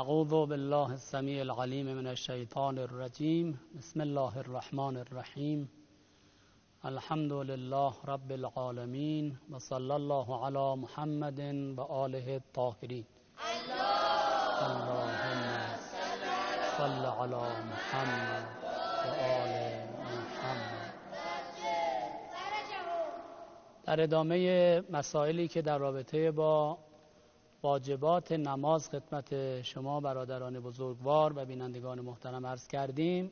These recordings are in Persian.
اعوذ بالله السمیع العلیم من الشیطان الرجیم بسم الله الرحمن الرحیم الحمد لله رب العالمین و صلی الله علی محمد و آله الطاهرین اللهم صل علی محمد و آل محمد. در ادامه مسائلی که در رابطه با واجبات نماز خدمت شما برادران بزرگوار و بینندگان محترم عرض کردیم.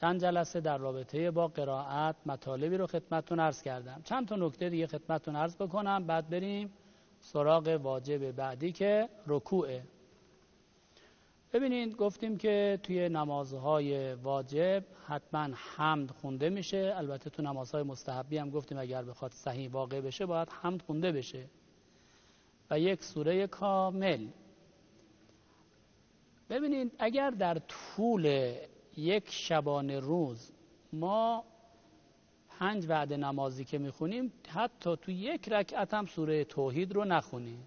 چند جلسه در رابطه با قرائت مطالبی رو خدمتتون عرض کردم. چند تا نکته دیگه خدمتتون عرض بکنم بعد بریم سراغ واجب بعدی که رکوعه ببینید گفتیم که توی نمازهای واجب حتما حمد خونده میشه. البته تو نمازهای مستحبی هم گفتیم اگر بخواد صحیح واقع بشه باید حمد خونده بشه. یک سوره کامل. ببینید اگر در طول یک شبانه روز ما پنج وعد نمازی که می‌خونیم حتی تو یک رکعت هم سوره توحید رو نخونیم.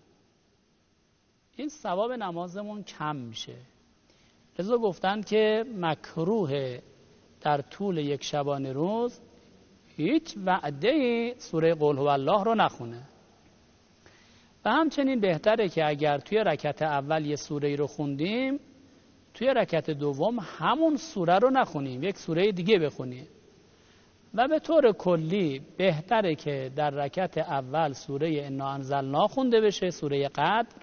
این ثواب نمازمون کم میشه. لذا گفتند که مکروه در طول یک شبانه روز هیچ وعده سوره قل هو الله رو نخونه. همچنین بهتره که اگر توی رکت اول یه سوره رو خوندیم توی رکت دوم همون سوره رو نخونیم یک سوره دیگه بخونیم. و به طور کلی بهتره که در رکت اول سوره انا انزلنا خونده بشه سوره قدر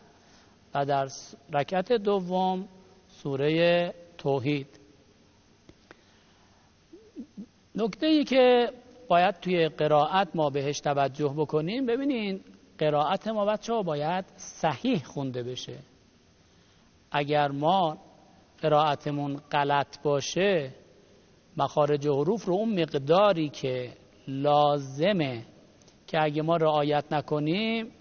و در رکت دوم سوره توحید. نکته ای که باید توی قرائت ما بهش توجه بکنیم ببینین قرائت ما بچه باید صحیح خونده بشه. اگر ما قرائتمون غلط باشه مخارج حروف رو اون مقداری که لازمه که اگه ما رعایت نکنیم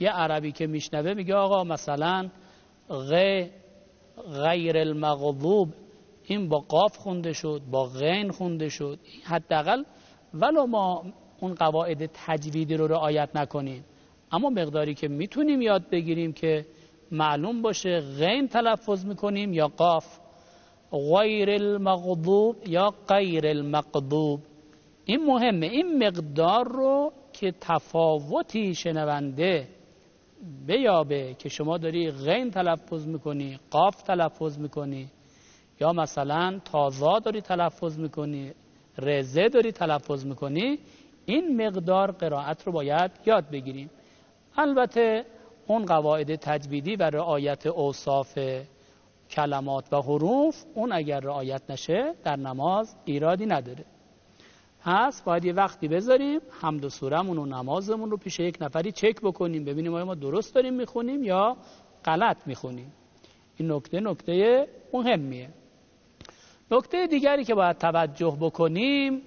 یه عربی که میشنوه میگه آقا مثلا غ غیر المغضوب این با قاف خونده شد با غین خونده شد حداقل ولو ما اون قواعد تجویدی رو رعایت نکنیم. اما مقداری که می‌تونیم یاد بگیریم که معلوم باشه غین تلفظ می‌کنیم یا قاف غیر المغضوب یا غیر المقضوب. این مهمه. این مقدار رو که تفاوتی شنونده بیابه که شما داری غین تلفظ می‌کنی قاف تلفظ می‌کنی یا مثلا تازا داری تلفظ می‌کنی رزه داری تلفظ می‌کنی این مقدار قرائت رو باید یاد بگیریم. البته اون قواعد تجویدی و رعایت اوصاف کلمات و حروف اون اگر رعایت نشه در نماز ایرادی نداره. پس باید یه وقتی بذاریم حمد و سورمون و نمازمون رو پیش یک نفری چک بکنیم ببینیم آیا ما درست داریم می‌خونیم یا غلط می‌خونیم. این نکته نکته مهمیه. نکته دیگری که باید توجه بکنیم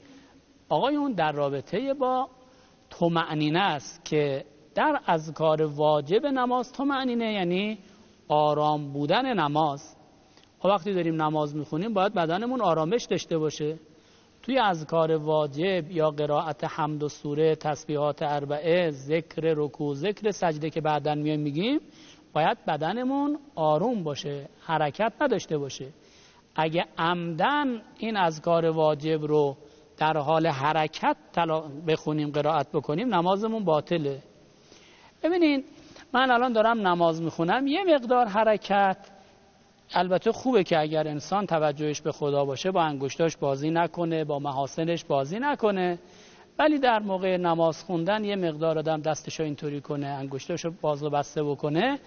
آقایون در رابطه با تومعنینه است که در اذکار واجب نماز تو معنینه یعنی آرام بودن نماز. خب وقتی داریم نماز می‌خونیم باید بدنمون آرامش داشته باشه. توی اذکار واجب یا قرائت حمد و سوره تسبیحات اربعه ذکر رکوع ذکر سجده که بعدا میایم میگیم باید بدنمون آروم باشه حرکت نداشته باشه. اگه عمدن این اذکار واجب رو در حال حرکت بخونیم قرائت بکنیم نمازمون باطله. ببینین من الان دارم نماز می‌خونم یه مقدار حرکت البته خوبه که اگر انسان توجهش به خدا باشه با انگشتاش بازی نکنه با محاسنش بازی نکنه ولی در موقع نماز خوندن یه مقدار آدم دستشو اینطوری کنه انگشتاشو باز و بسته بکنه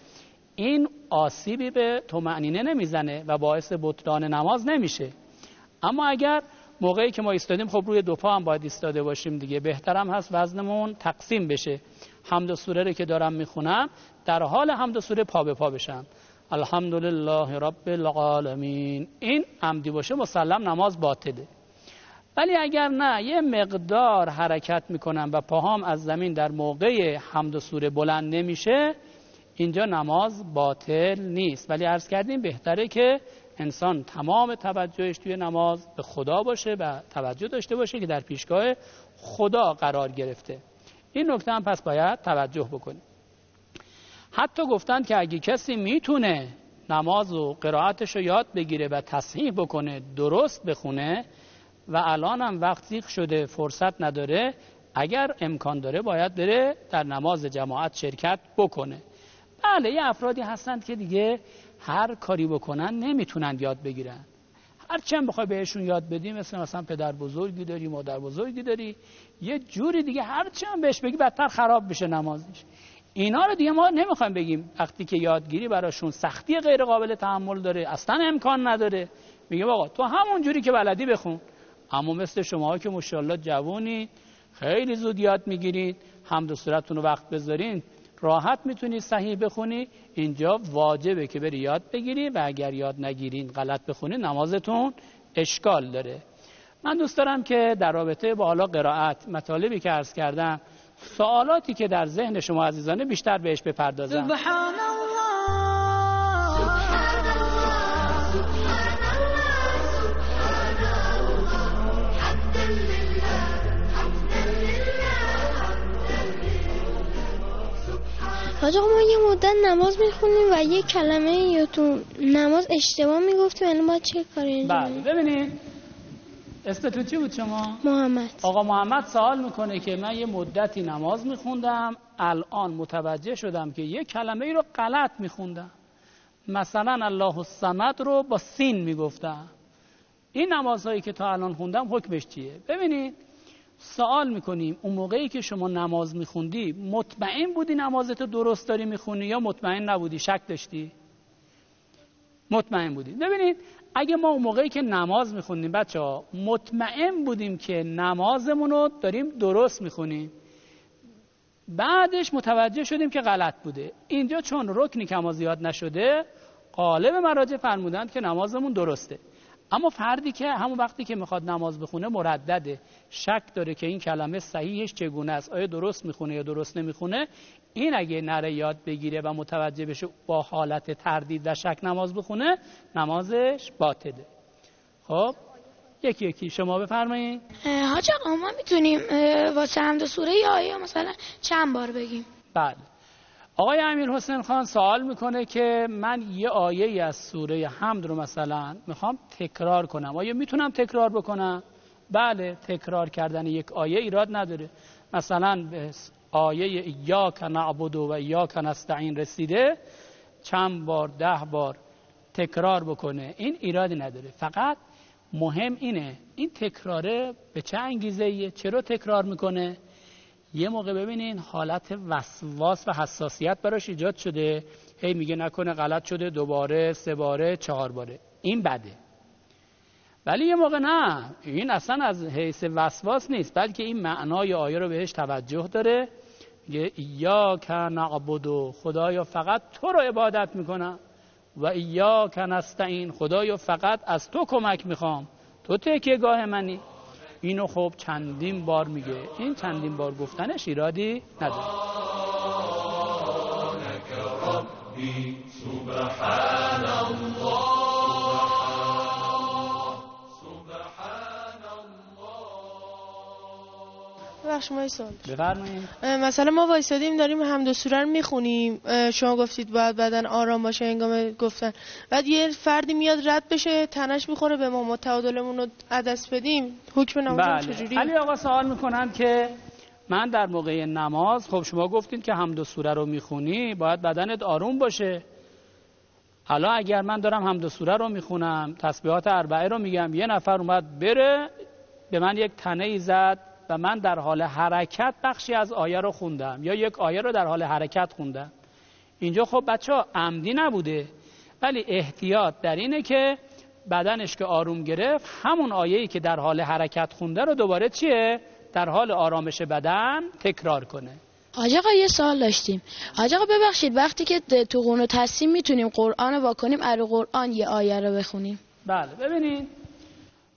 این آسیبی به تو معنینه نمی‌زنه و باعث بطلان نماز نمیشه. اما اگر موقعی که ما ایستادیم خب روی دو پا هم باید ایستاده باشیم دیگه. بهترم هست وزنمون تقسیم بشه. حمد سوره رو که دارم می‌خونم در حال حمد سوره پا به پا بشم. الحمدلله رب العالمین. این عمدی باشه مسلم نماز باطله. ولی اگر نه یه مقدار حرکت می‌کنم و پاهام از زمین در موقع حمد سوره بلند نمیشه اینجا نماز باطل نیست. ولی عرض کردیم بهتره که انسان تمام توجهش توی نماز به خدا باشه و توجه داشته باشه که در پیشگاه خدا قرار گرفته. این نکته هم پس باید توجه بکنیم. حتی گفتند که اگه کسی می‌تونه نماز و قرائتش رو یاد بگیره و تصحیح بکنه درست بخونه و الان هم وقت شده فرصت نداره اگر امکان داره باید بره در نماز جماعت شرکت بکنه. بله یه افرادی هستند که دیگه هر کاری بکنن نمی‌تونن یاد بگیرن. هر چند بخوای بهشون یاد بدی مثل مثلا پدر بزرگی داری مادر بزرگی داری یه جوری دیگه هر چند بهش بگی بدتر خراب بشه نمازش. اینا رو دیگه ما نمی‌خوایم بگیم وقتی که یادگیری براشون سختی غیر قابل تحمل داره اصلا امکان نداره. میگه آقا تو همون جوری که بلدی بخون. اما مثل شما که مشالله جوونی خیلی زود یاد می‌گیرید حمد و صورتتون رو وقت بذارین. راحت می‌تونید صحیح بخونی. اینجا واجبه که بری یاد بگیری و اگر یاد نگیرین غلط بخونید نمازتون اشکال داره. من دوست دارم که در رابطه با حالا قرائت مطالبی که عرض کردم سوالاتی که در ذهن شما عزیزانه بیشتر بهش بپردازم. حاج ما یه مدت نماز می‌خونیم و یه کلمه یا تو نماز اشتباه می‌گفتیم یعنی ما چه کاری بله ببینید. اسمتون چی بود شما؟ محمد. آقا محمد سوال می‌کنه که من یه مدتی نماز میخوندم الان متوجه شدم که یه کلمه ای رو غلط میخوندم. مثلا الله الصمد رو با سین می‌گفتم. این نمازهایی که تا الان خوندم حکمش چیه؟ ببینید سوال می‌کنیم اون موقعی که شما نماز میخوندی مطمئن بودی نمازتو درست داری می‌خونی یا مطمئن نبودی؟ شک داشتی؟ مطمئن بودی. ببینید اگه ما اون موقعی که نماز میخوندیم بچه ها مطمئن بودیم که نمازمون رو داریم درست می‌خونیم. بعدش متوجه شدیم که غلط بوده. اینجا چون رکنی کما زیاد نشده قالب مراجع فرمودند که نمازمون درسته. اما فردی که همون وقتی که می‌خواد نماز بخونه مردده. شک داره که این کلمه صحیحش چگونه است. آیا درست می‌خونه یا درست نمی‌خونه؟ این اگه نره یاد بگیره و متوجه بشه با حالت تردید و شک نماز بخونه نمازش باطله. خب یکی یکی. شما بفرمایید حاج آقا ما می‌تونیم واسه حمد سوره یا آیه مثلا چند بار بگیم؟ بله. آقای امیر حسین خان سوال می‌کنه که من یه آیه از سوره حمد رو مثلا می‌خوام تکرار کنم. آیا می‌تونم تکرار بکنم؟ بله تکرار کردن یک آیه ایراد نداره. مثلا به آیه ایاک نعبد و ایاک نستعین رسیده چند بار ده بار تکرار بکنه. این ایرادی نداره. فقط مهم اینه این تکراره به چه انگیزه چرا تکرار می‌کنه؟ یه موقع ببینین حالت وسواس و حساسیت براش ایجاد شده. هی میگه نکنه غلط شده دوباره سه باره چهار باره. این بده. ولی یه موقع نه. این اصلا از حیث وسواس نیست بلکه این معنای آیه رو بهش توجه داره. میگه یا نعبدو خدایا فقط تو رو عبادت می‌کنم. و ایا نستعین خدایا فقط از تو کمک می‌خوام. تو تکیه گاه منی. اینو خب چندین بار میگه. این چندین بار گفتنش ایرادی نداره. سبحان الله. بخش ما سوال. بفرمایید. مثلا ما وایسادیم داریم حمد و سوره رو می‌خونیم. شما گفتید باید بدن آرام باشه انگام گفتن. بعد یه فردی میاد رد بشه تنش می‌خوره به ما ما تعادلمون رو عدس بدیم. حکم نماز بله. چجوری؟ علی آقا سوال می‌کنن که من در موقع نماز خب شما گفتید که حمد و سوره رو می‌خونی باید بدنت آروم باشه. حالا اگر من دارم حمد و سوره رو می‌خونم تسبیحات اربعه رو میگم یه نفر اومد بره به من یک تنه ای زد. و من در حال حرکت بخشی از آیه رو خوندم. یا یک آیه رو در حال حرکت خوندم. اینجا خب بچه ها عمدی نبوده. ولی احتیاط در اینه که بدنش که آروم گرفت همون آیه‌ای که در حال حرکت خونده رو دوباره چیه؟ در حال آرامش بدن تکرار کنه. حاج آقا یه سوال داشتیم. حاج آقا ببخشید وقتی که تو قنوت هستیم می‌تونیم قرآن رو واکنیم ار قرآن یه آیه رو بخونیم. بله ببینید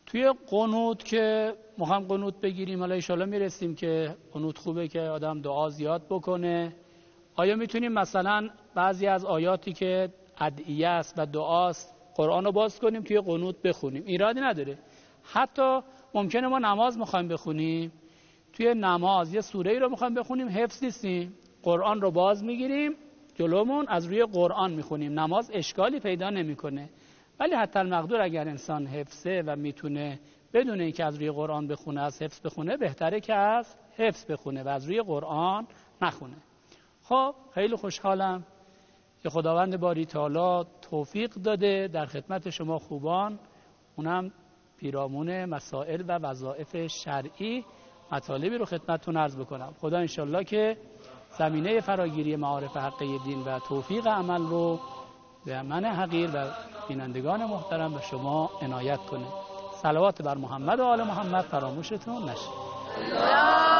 توی قنوت که ما قنوت بگیریم. حالا ایشالا می‌رسیم که قنوت خوبه که آدم دعا زیاد بکنه. آیا می‌تونیم مثلا بعضی از آیاتی که ادعیه است و دعاست قرآن رو باز کنیم توی قنوت بخونیم؟ ایرادی نداره. حتی ممکنه ما نماز می‌خوایم بخونیم. توی نماز یه سوره ای رو می‌خوایم بخونیم حفظ نیستیم. قرآن رو باز می‌گیریم جلومون از روی قرآن می‌خونیم. نماز اشکالی پیدا نمی‌کنه. ولی حتی المقدور اگر انسان حفظه و می‌تونه بدون اینکه از روی قرآن بخونه از حفظ بخونه بهتره که از حفظ بخونه و از روی قرآن نخونه. خب خیلی خوشحالم که خداوند باری تعالی توفیق داده در خدمت شما خوبان. اونم پیرامون مسائل و وظایف شرعی مطالبی رو خدمتتون عرض بکنم. خدا انشالله که زمینه فراگیری معارف حقه دین و توفیق عمل رو به من حقیر و بینندگان محترم به شما عنایت کنه. صلوات بر محمد و آل محمد فراموشتون نشه.